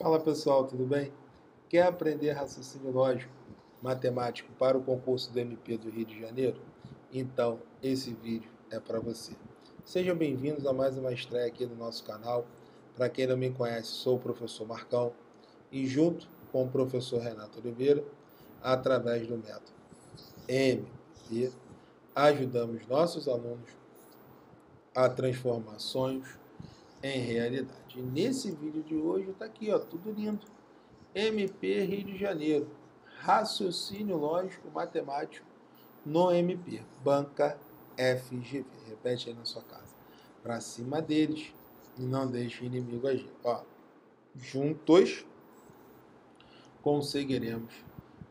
Fala pessoal, tudo bem? Quer aprender raciocínio lógico, matemático para o concurso do MP do Rio de Janeiro? Então, esse vídeo é para você. Sejam bem-vindos a mais uma estreia aqui no nosso canal. Para quem não me conhece, sou o professor Marcão e junto com o professor Renato Oliveira, através do método MP, ajudamos nossos alunos a transformar sonhos em realidade. E nesse vídeo de hoje está aqui, ó, tudo lindo. MP Rio de Janeiro, raciocínio lógico matemático no MP, banca FGV. Repete aí na sua casa. Para cima deles e não deixe o inimigo agir. Ó, juntos conseguiremos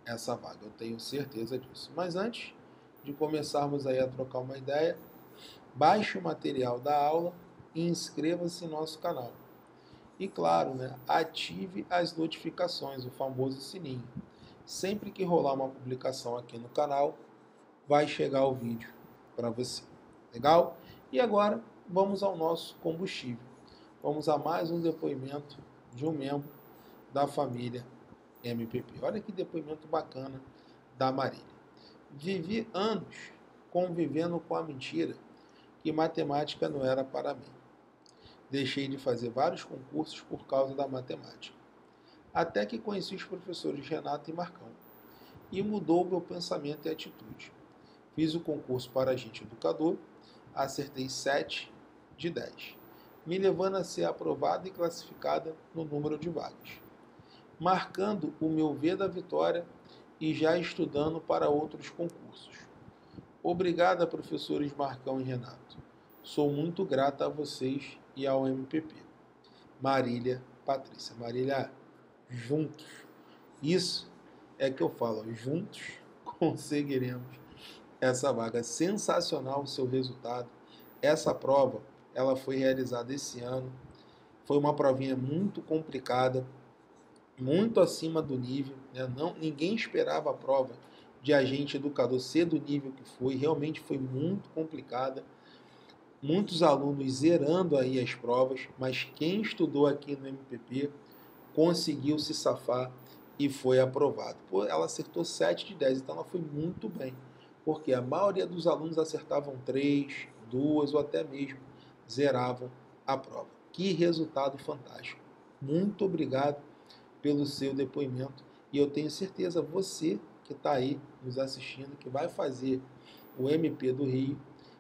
essa vaga. Eu tenho certeza disso. Mas antes de começarmos aí a trocar uma ideia, baixe o material da aula e inscreva-se em nosso canal. E claro, né, ative as notificações, o famoso sininho. Sempre que rolar uma publicação aqui no canal, vai chegar o vídeo para você. Legal? E agora vamos ao nosso combustível. Vamos a mais um depoimento de um membro da família MPP. Olha que depoimento bacana da Marília. Vivi anos convivendo com a mentira que matemática não era para mim deixei de fazer vários concursos por causa da matemática. Até que conheci os professores Renato e Marcão. E mudou meu pensamento e atitude. Fiz o concurso para agente educador, acertei 7 de 10, me levando a ser aprovada e classificada no número de vagas. Marcando o meu V da vitória e já estudando para outros concursos. Obrigada, professores Marcão e Renato. Sou muito grata a vocês e ao MPP. Marília Patrícia. Marília, juntos. Isso é que eu falo, juntos conseguiremos essa vaga. Sensacional o seu resultado. Essa prova, ela foi realizada esse ano. Foi uma provinha muito complicada, muito acima do nível. Né? Não, ninguém esperava a prova de agente educador ser do nível que foi. Realmente foi muito complicada muitos alunos zerando aí as provas, mas quem estudou aqui no MPP conseguiu se safar e foi aprovado. Pô, ela acertou 7 de 10, então ela foi muito bem, porque a maioria dos alunos acertavam 3, 2 ou até mesmo zeravam a prova. Que resultado fantástico. Muito obrigado pelo seu depoimento e eu tenho certeza você que está aí nos assistindo, que vai fazer o MP do Rio,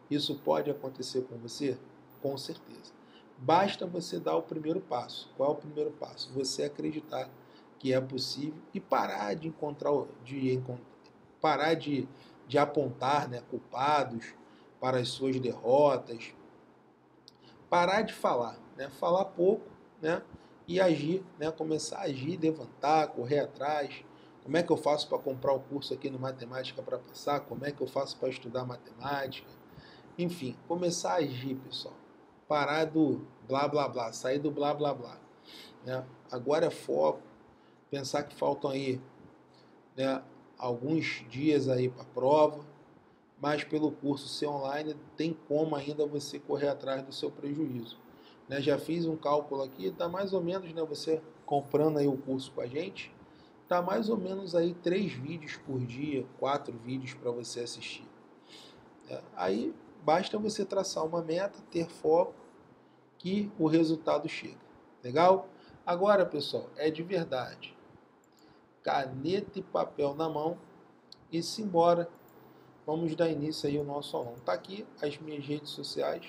isso pode acontecer com você? Com certeza. Basta você dar o primeiro passo. Qual é o primeiro passo? Você acreditar que é possível e parar de encontrar, de parar de, de apontar né, culpados para as suas derrotas. Parar de falar, né? falar pouco né? e agir, né? começar a agir, levantar, correr atrás. Como é que eu faço para comprar o curso aqui no Matemática para passar? Como é que eu faço para estudar matemática? Enfim, começar a agir, pessoal. Parar do blá blá blá, sair do blá blá blá. Né? Agora é foco, pensar que faltam aí né, alguns dias aí para a prova, mas pelo curso ser online tem como ainda você correr atrás do seu prejuízo. Né? Já fiz um cálculo aqui, dá mais ou menos, né, você comprando aí o curso com a gente, dá mais ou menos aí três vídeos por dia, quatro vídeos para você assistir. É, aí Basta você traçar uma meta, ter foco, que o resultado chega. Legal? Agora, pessoal, é de verdade. Caneta e papel na mão e simbora. Vamos dar início aí ao nosso aulão. Tá aqui as minhas redes sociais.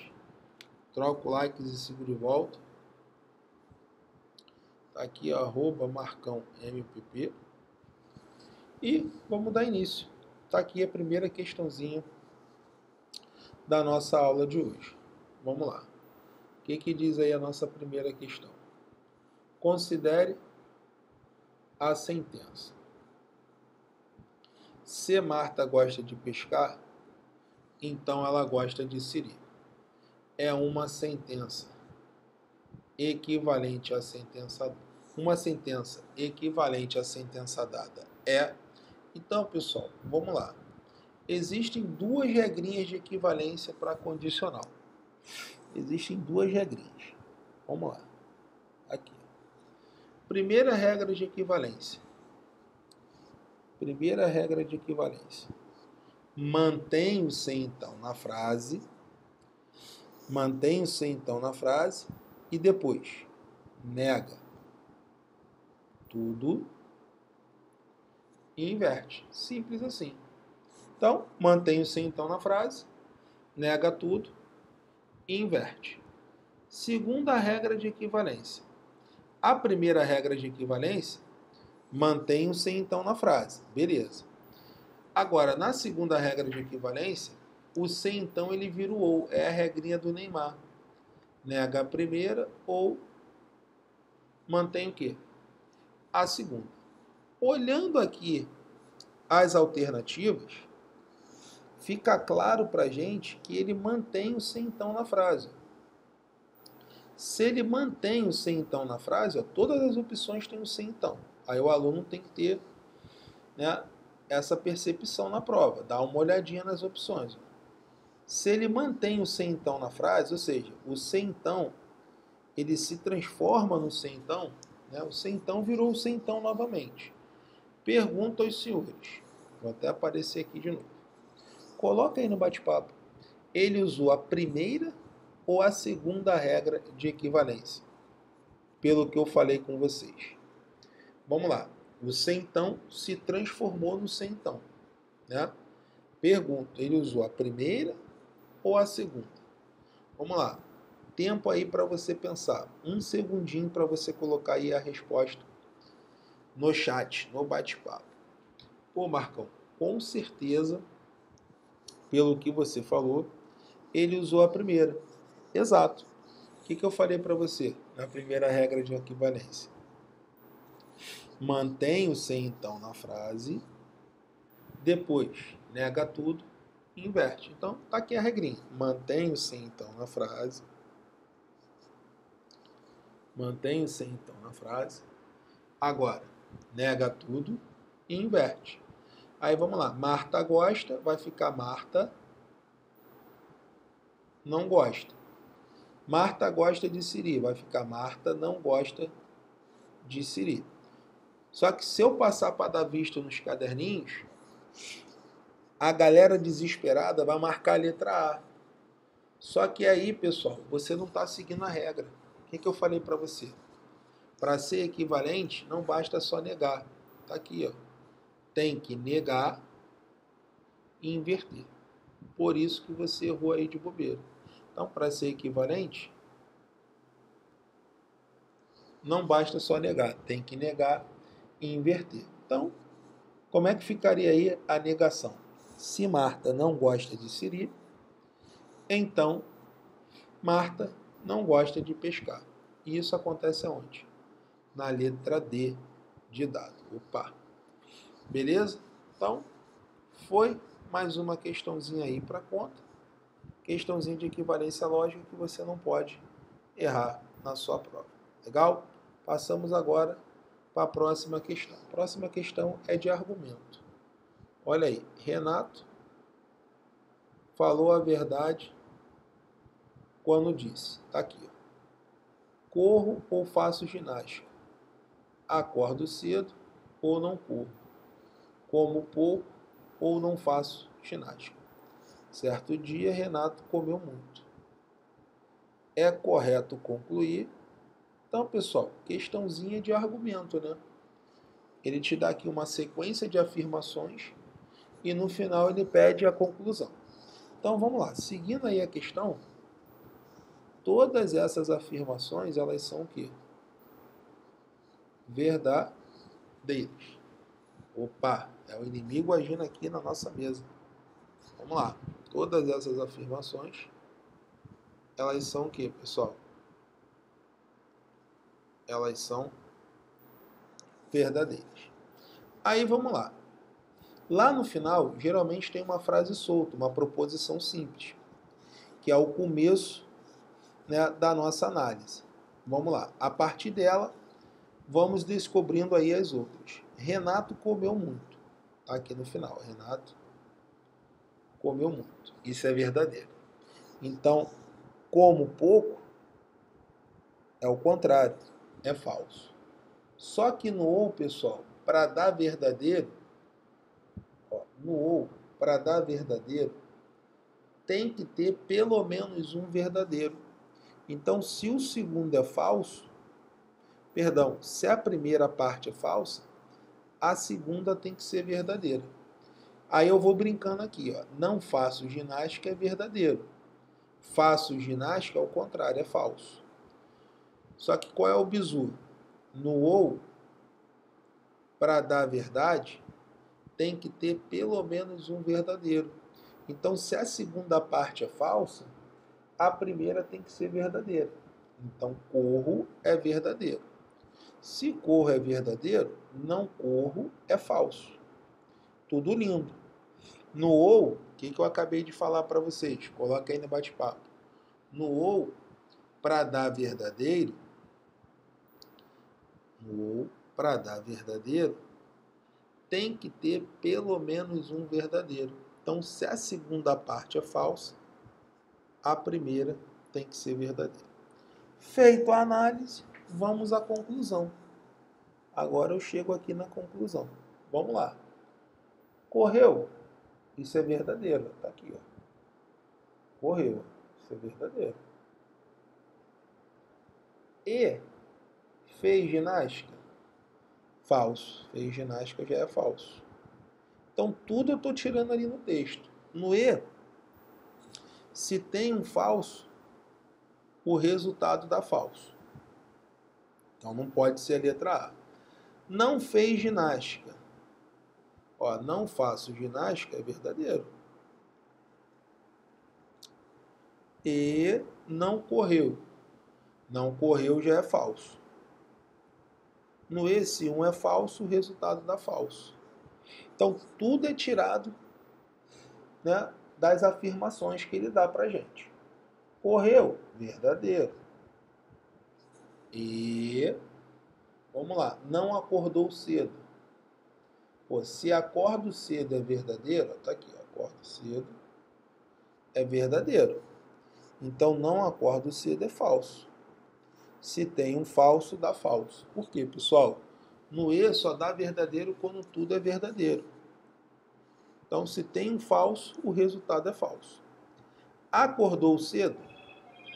Troco likes e sigo de volta. Tá aqui arroba Marcão MPP. E vamos dar início. Tá aqui a primeira questãozinha da nossa aula de hoje. Vamos lá. O que, que diz aí a nossa primeira questão? Considere a sentença. Se Marta gosta de pescar, então ela gosta de siri. É uma sentença equivalente à sentença uma sentença equivalente à sentença dada é. Então, pessoal, vamos lá existem duas regrinhas de equivalência para condicional. Existem duas regrinhas. Vamos lá. Aqui. Primeira regra de equivalência. Primeira regra de equivalência. Sem então na frase. Sem então na frase. E depois, nega tudo e inverte. Simples assim. Então, mantém o sem então na frase, nega tudo e inverte. Segunda regra de equivalência. A primeira regra de equivalência mantém o sem então na frase. Beleza. Agora, na segunda regra de equivalência, o sem então ele vira o ou. É a regrinha do Neymar. Nega a primeira ou mantém o quê? A segunda. Olhando aqui as alternativas, fica claro para a gente que ele mantém o sem então na frase. Se ele mantém o sem então na frase, ó, todas as opções têm o sem então. Aí o aluno tem que ter né, essa percepção na prova, dar uma olhadinha nas opções. Se ele mantém o sem então na frase, ou seja, o sem então ele se transforma no sem então, né, o sem então virou o sem então novamente. Pergunta aos senhores, vou até aparecer aqui de novo. Coloca aí no bate-papo. Ele usou a primeira ou a segunda regra de equivalência? Pelo que eu falei com vocês. Vamos lá. O centão se transformou no centão. Né? Pergunta, ele usou a primeira ou a segunda? Vamos lá. Tempo aí para você pensar. Um segundinho para você colocar aí a resposta no chat, no bate-papo. Pô, Marcão, com certeza, pelo que você falou, ele usou a primeira. Exato. O que, que eu falei para você na primeira regra de equivalência? mantém o sem então na frase, depois nega tudo e inverte. Então, tá aqui a regrinha. Mantém o sem então na frase. Mantém o sem então na frase. Agora, nega tudo e inverte. Aí vamos lá. Marta gosta, vai ficar Marta não gosta. Marta gosta de Siri, vai ficar Marta não gosta de Siri. Só que se eu passar para dar vista nos caderninhos, a galera desesperada vai marcar a letra A. Só que aí, pessoal, você não está seguindo a regra. O que, que eu falei para você? Para ser equivalente, não basta só negar. Está aqui, ó. Tem que negar e inverter. Por isso que você errou aí de bobeira. Então, para ser equivalente, não basta só negar. Tem que negar e inverter. Então, como é que ficaria aí a negação? Se Marta não gosta de siri, então Marta não gosta de pescar. E isso acontece aonde? Na letra D de dado. Opa! Beleza? Então, foi mais uma questãozinha aí para conta. Questãozinha de equivalência lógica que você não pode errar na sua prova. Legal? Passamos agora para a próxima questão. A próxima questão é de argumento. Olha aí, Renato falou a verdade quando disse, está aqui, ó, corro ou faço ginástica, acordo cedo ou não corro, como pouco ou não faço ginástica. Certo dia, Renato comeu muito. É correto concluir então, pessoal, questãozinha de argumento, né? Ele te dá aqui uma sequência de afirmações e no final ele pede a conclusão. Então, vamos lá. Seguindo aí a questão, todas essas afirmações, elas são o quê? Verdadeiras. Opa, é o inimigo agindo aqui na nossa mesa. Vamos lá. Todas essas afirmações, elas são o quê, pessoal? elas são verdadeiras. Aí vamos lá. Lá no final, geralmente tem uma frase solta, uma proposição simples, que é o começo né, da nossa análise. Vamos lá. A partir dela, vamos descobrindo aí as outras. Renato comeu muito. Tá aqui no final. Renato comeu muito. Isso é verdadeiro. Então, como pouco, é o contrário é falso. Só que no ou, pessoal, para dar verdadeiro, ó, no ou, para dar verdadeiro, tem que ter pelo menos um verdadeiro. Então, se o segundo é falso, perdão, se a primeira parte é falsa, a segunda tem que ser verdadeira. Aí eu vou brincando aqui, ó. Não faço ginástica é verdadeiro. Faço ginástica, ao contrário, é falso. Só que qual é o bizu? No ou, para dar verdade, tem que ter pelo menos um verdadeiro. Então, se a segunda parte é falsa, a primeira tem que ser verdadeira. Então, corro é verdadeiro. Se corro é verdadeiro, não corro é falso. Tudo lindo. No ou, o que, que eu acabei de falar para vocês? Coloca aí no bate-papo. No ou, para dar verdadeiro, no ou, para dar verdadeiro, tem que ter pelo menos um verdadeiro. Então, se a segunda parte é falsa, a primeira tem que ser verdadeira. Feito a análise, vamos à conclusão. Agora eu chego aqui na conclusão. Vamos lá. Correu? Isso é verdadeiro. Está aqui, ó. Correu. Isso é verdadeiro. E fez ginástica? Falso. Fez ginástica já é falso. Então tudo eu estou tirando ali no texto. No E, se tem um falso, o resultado dá falso. Então não pode ser a letra A. Não fez ginástica. Ó, não faço ginástica é verdadeiro. E não correu. Não correu já é falso. No esse um é falso, o resultado dá falso. Então tudo é tirado né, das afirmações que ele dá para gente. Correu, verdadeiro. E vamos lá, não acordou cedo. Pô, se acordo cedo é verdadeiro, tá aqui, acordo cedo é verdadeiro. Então não acordo cedo é falso. Se tem um falso, dá falso. Por quê, pessoal? No E só dá verdadeiro quando tudo é verdadeiro. Então, se tem um falso, o resultado é falso. Acordou cedo?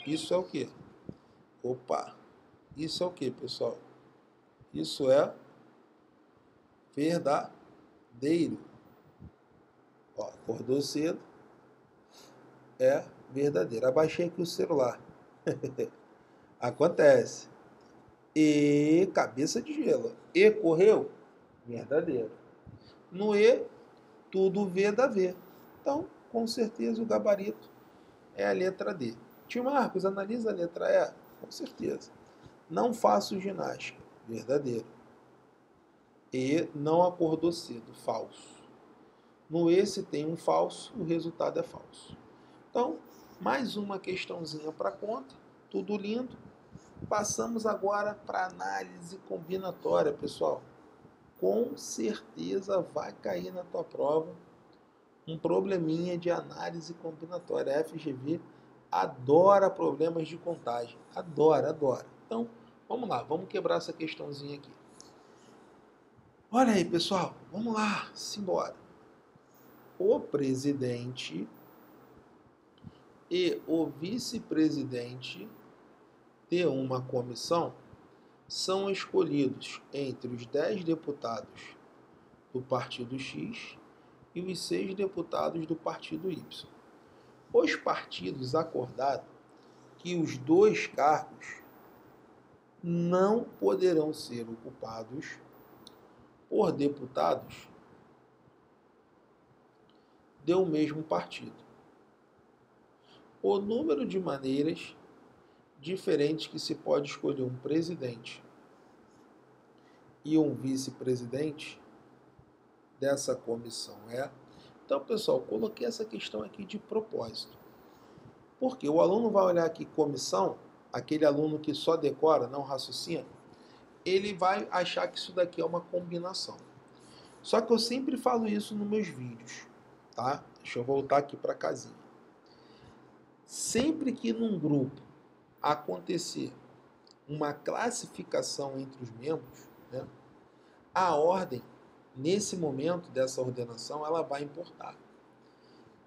Isso é o quê? Opa! Isso é o quê, pessoal? Isso é verdadeiro. Ó, acordou cedo é verdadeiro. Abaixei aqui o celular. Acontece. E cabeça de gelo. E correu? Verdadeiro. No E, tudo V da V. Então, com certeza, o gabarito é a letra D. Tio Marcos, analisa a letra E? Com certeza. Não faço ginástica. Verdadeiro. E não acordou cedo. Falso. No E, se tem um falso, o resultado é falso. Então, mais uma questãozinha para conta. Tudo lindo. Passamos agora para análise combinatória, pessoal. Com certeza vai cair na tua prova um probleminha de análise combinatória. A FGV adora problemas de contagem. Adora, adora. Então, vamos lá, vamos quebrar essa questãozinha aqui. Olha aí, pessoal, vamos lá, simbora. O presidente e o vice-presidente de uma comissão são escolhidos entre os 10 deputados do partido X e os seis deputados do partido Y. Os partidos acordaram que os dois cargos não poderão ser ocupados por deputados de um mesmo partido. O número de maneiras diferente que se pode escolher um presidente e um vice-presidente dessa comissão é. Então, pessoal, coloquei essa questão aqui de propósito. Porque o aluno vai olhar aqui comissão, aquele aluno que só decora, não raciocina, ele vai achar que isso daqui é uma combinação. Só que eu sempre falo isso nos meus vídeos, tá? Deixa eu voltar aqui para casinha. Sempre que num grupo acontecer uma classificação entre os membros, Né? A ordem, nesse momento dessa ordenação, ela vai importar.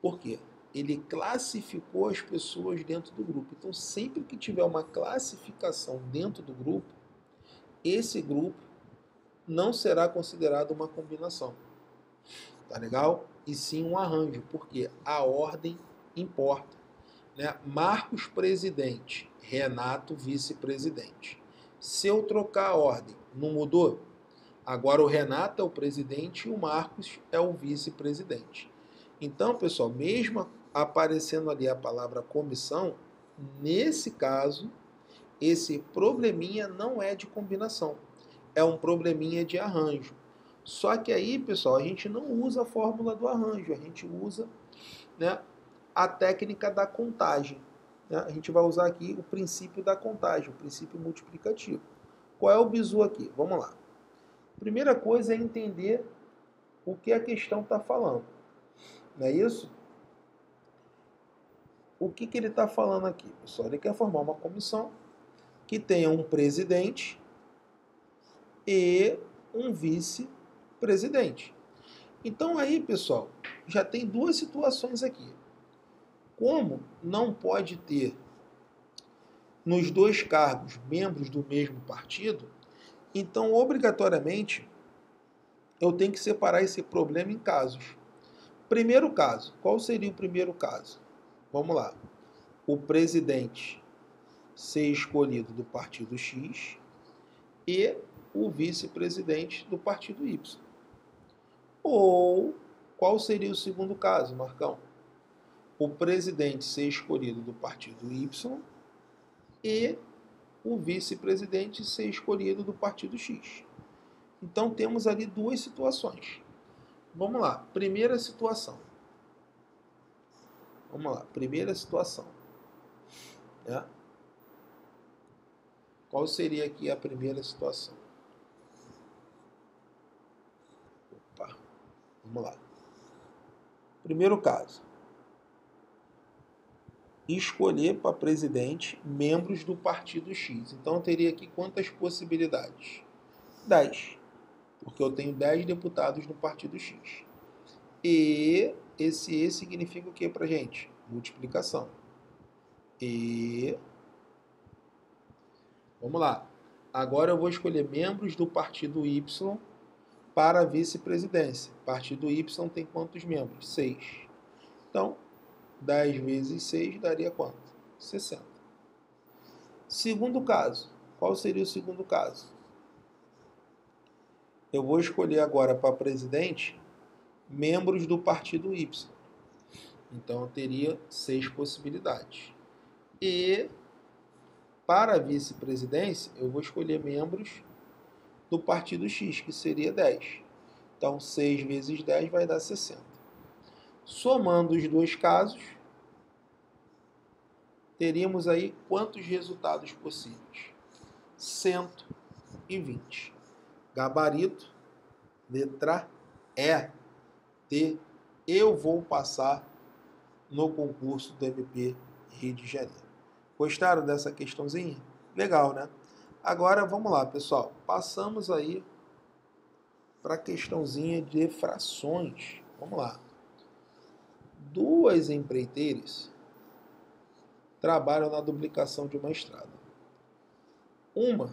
Por quê? Ele classificou as pessoas dentro do grupo. Então, sempre que tiver uma classificação dentro do grupo, esse grupo não será considerado uma combinação. Tá legal? E sim um arranjo, porque a ordem importa. Né? Marcos presidente, Renato vice-presidente. Se eu trocar a ordem, não mudou? Agora o Renato é o presidente e o Marcos é o vice-presidente. Então, pessoal, mesmo aparecendo ali a palavra comissão, nesse caso, esse probleminha não é de combinação é um probleminha de arranjo. Só que aí, pessoal, a gente não usa a fórmula do arranjo, a gente usa né, a técnica da contagem. Né? A gente vai usar aqui o princípio da contagem, o princípio multiplicativo. Qual é o bizu aqui? Vamos lá. Primeira coisa é entender o que a questão está falando. Não é isso? O que, que ele está falando aqui? Pessoal, ele quer formar uma comissão que tenha um presidente e um vice-presidente. Então aí, pessoal, já tem duas situações aqui. Como não pode ter nos dois cargos membros do mesmo partido, então obrigatoriamente eu tenho que separar esse problema em casos. Primeiro caso, qual seria o primeiro caso? Vamos lá. O presidente ser escolhido do partido X e o vice-presidente do partido Y. Ou qual seria o segundo caso, Marcão? O presidente ser escolhido do partido Y e o vice-presidente ser escolhido do partido X. Então temos ali duas situações. Vamos lá, primeira situação. Vamos lá, primeira situação. É. Qual seria aqui a primeira situação? Vamos lá. Primeiro caso. Escolher para presidente membros do partido X. Então eu teria aqui quantas possibilidades? 10. Porque eu tenho 10 deputados no partido X. E esse E significa o que para gente? Multiplicação. E. Vamos lá. Agora eu vou escolher membros do partido Y para vice-presidência. Partido Y tem quantos membros? 6. Então, 10 vezes 6 daria quanto? 60. Segundo caso. Qual seria o segundo caso? Eu vou escolher agora para presidente membros do partido Y. Então, eu teria seis possibilidades. E para vice-presidência, eu vou escolher membros do partido X, que seria 10. Então, 6 vezes 10 vai dar 60. Somando os dois casos, teríamos aí quantos resultados possíveis? 120. Gabarito, letra E, de eu vou passar no concurso do MP Rio de Janeiro. Gostaram dessa questãozinha? Legal, né? Agora vamos lá, pessoal. Passamos aí para a questãozinha de frações. Vamos lá. Duas empreiteiras trabalham na duplicação de uma estrada. Uma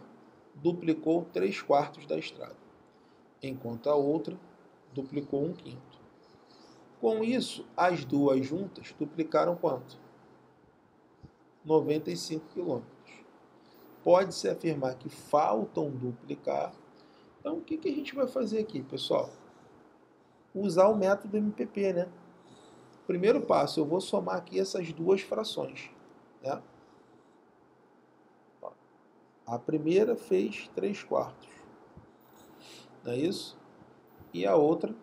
duplicou três quartos da estrada, enquanto a outra duplicou um quinto. Com isso, as duas juntas duplicaram quanto? 95 quilômetros pode-se afirmar que faltam duplicar. Então, o que, que a gente vai fazer aqui, pessoal? Usar o método MPP, né? Primeiro passo, eu vou somar aqui essas duas frações. Né? A primeira fez 3 quartos. Não é isso? E a outra,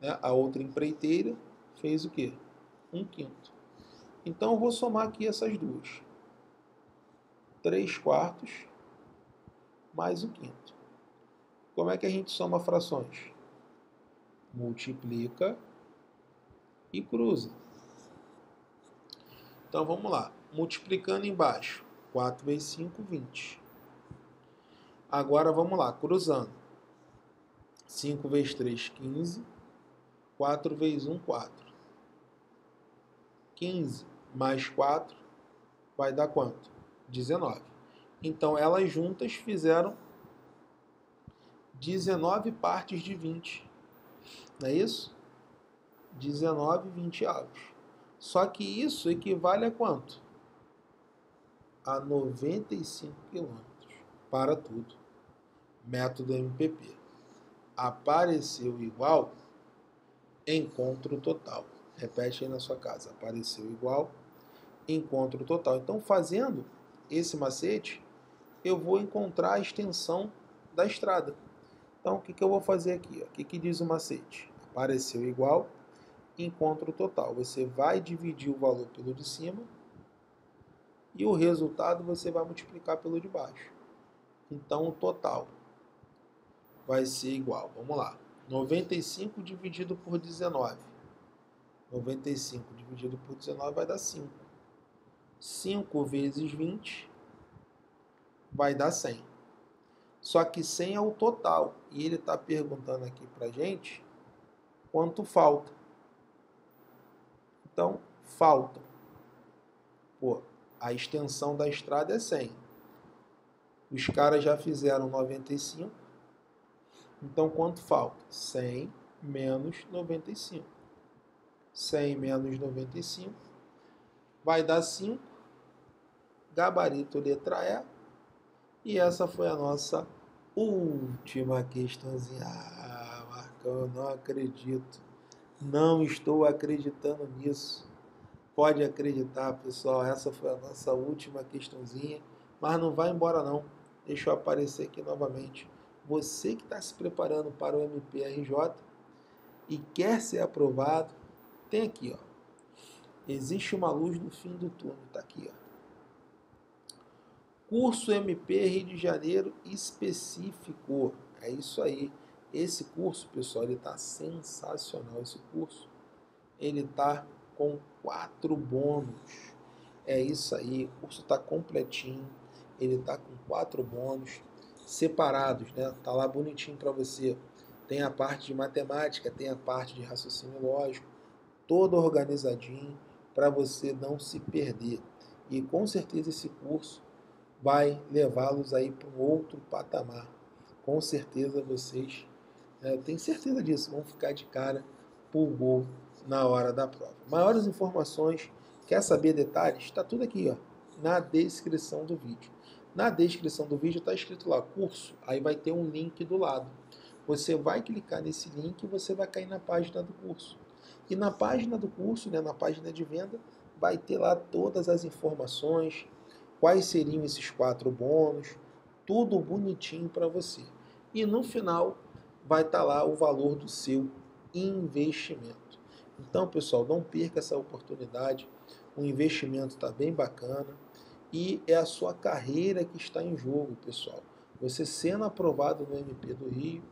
né, a outra empreiteira, fez o quê? Um quinto. Então, eu vou somar aqui essas duas. 3 quartos mais o quinto. Como é que a gente soma frações? Multiplica e cruza. Então vamos lá. Multiplicando embaixo. 4 vezes 5, 20. Agora vamos lá, cruzando. 5 vezes 3, 15. 4 vezes 1, 4. 15 mais 4 vai dar quanto? 19. Então, elas juntas fizeram 19 partes de 20. Não é isso? 19 20 avos. Só que isso equivale a quanto? A 95 quilômetros para tudo. Método MPP. Apareceu igual, encontro total. Repete aí na sua casa. Apareceu igual, encontro total. Então, fazendo esse macete, eu vou encontrar a extensão da estrada. Então, o que, que eu vou fazer aqui? O que, que diz o macete? Apareceu igual, encontro total. Você vai dividir o valor pelo de cima e o resultado você vai multiplicar pelo de baixo. Então, o total vai ser igual. Vamos lá. 95 dividido por 19. 95 dividido por 19 vai dar 5. 5 vezes 20 vai dar 100. Só que 100 é o total. E ele está perguntando aqui para gente quanto falta. Então, falta. Pô, a extensão da estrada é 100. Os caras já fizeram 95. Então, quanto falta? 100 menos 95. 100 menos 95 vai dar 5. Gabarito letra E e essa foi a nossa última questãozinha. Ah, Marcão, eu não acredito. Não estou acreditando nisso. Pode acreditar, pessoal. Essa foi a nossa última questãozinha. Mas não vai embora, não. Deixa eu aparecer aqui novamente. Você que está se preparando para o MPRJ e quer ser aprovado, tem aqui, ó. Existe uma luz no fim do túnel. Está aqui, ó. Curso MP Rio de Janeiro específico. É isso aí. Esse curso, pessoal, ele está sensacional. Esse curso, ele está com quatro bônus. É isso aí. O curso está completinho. Ele está com quatro bônus separados, né? Tá lá bonitinho para você. Tem a parte de matemática, tem a parte de raciocínio lógico, todo organizadinho para você não se perder. E com certeza esse curso vai levá-los aí para um outro patamar. Com certeza vocês, é, tenho certeza disso, vão ficar de cara por gol na hora da prova. Maiores informações, quer saber detalhes? Está tudo aqui, ó, na descrição do vídeo. Na descrição do vídeo está escrito lá curso, aí vai ter um link do lado. Você vai clicar nesse link e você vai cair na página do curso. E na página do curso, né, na página de venda, vai ter lá todas as informações, quais seriam esses quatro bônus, tudo bonitinho para você. E no final vai estar tá lá o valor do seu investimento. Então, pessoal, não perca essa oportunidade. O investimento está bem bacana e é a sua carreira que está em jogo, pessoal. Você sendo aprovado no MP do Rio,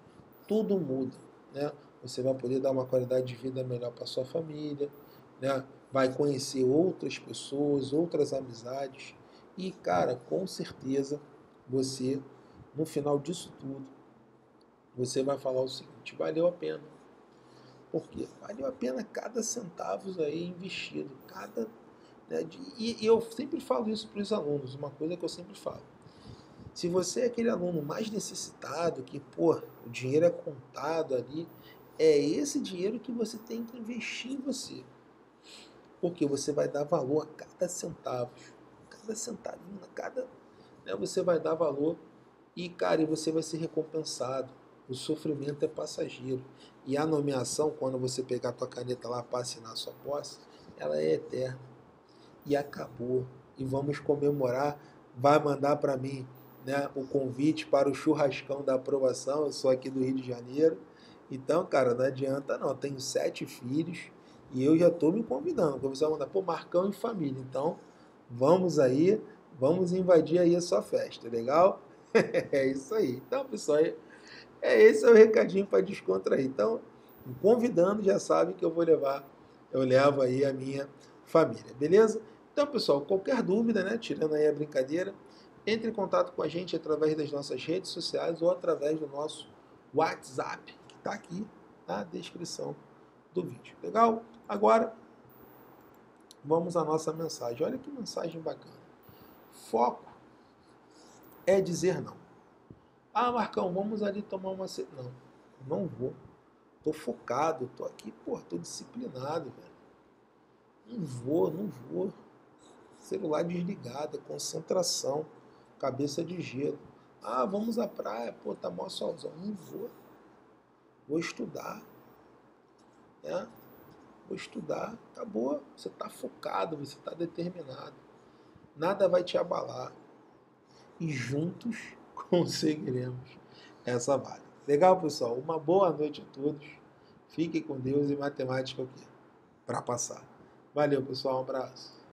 tudo muda, né? Você vai poder dar uma qualidade de vida melhor para sua família, né? Vai conhecer outras pessoas, outras amizades e, cara, com certeza você, no final disso tudo, você vai falar o seguinte: valeu a pena. Por quê? Valeu a pena cada centavo aí investido, cada. Né, de, e, e eu sempre falo isso para os alunos, uma coisa que eu sempre falo. Se você é aquele aluno mais necessitado, que, pô, o dinheiro é contado ali, é esse dinheiro que você tem que investir em você. Porque você vai dar valor a cada centavo cada centavinho, cada. Né, você vai dar valor e, cara, e você vai ser recompensado. O sofrimento é passageiro. E a nomeação, quando você pegar a tua caneta lá para assinar a sua posse, ela é eterna. E acabou. E vamos comemorar. Vai mandar para mim né, o convite para o churrascão da aprovação. Eu sou aqui do Rio de Janeiro. Então, cara, não adianta não. Eu tenho sete filhos e eu já estou me convidando. Você vai mandar, pô, Marcão e família. Então, Vamos aí, vamos invadir aí a sua festa, legal? é isso aí. Então, pessoal, é esse é o recadinho para descontrair. Então, convidando, já sabe que eu vou levar, eu levo aí a minha família, beleza? Então, pessoal, qualquer dúvida, né, tirando aí a brincadeira, Entre em contato com a gente através das nossas redes sociais ou através do nosso WhatsApp, que está aqui na descrição do vídeo. Legal? Agora, vamos à nossa mensagem. Olha que mensagem bacana. Foco é dizer não. Ah, Marcão, vamos ali tomar uma. Não, não vou. Tô focado, tô aqui, pô, tô disciplinado, velho. Não vou, não vou. Celular desligado, concentração, cabeça de gelo. Ah, vamos à praia, pô, tá mó solzão. Não vou. Vou estudar. Né? Vou estudar. Acabou. Você tá focado, você tá determinado. Nada vai te abalar. E juntos conseguiremos essa vaga. Legal, pessoal? Uma boa noite a todos. Fiquem com Deus e matemática aqui para passar. Valeu, pessoal. Um abraço.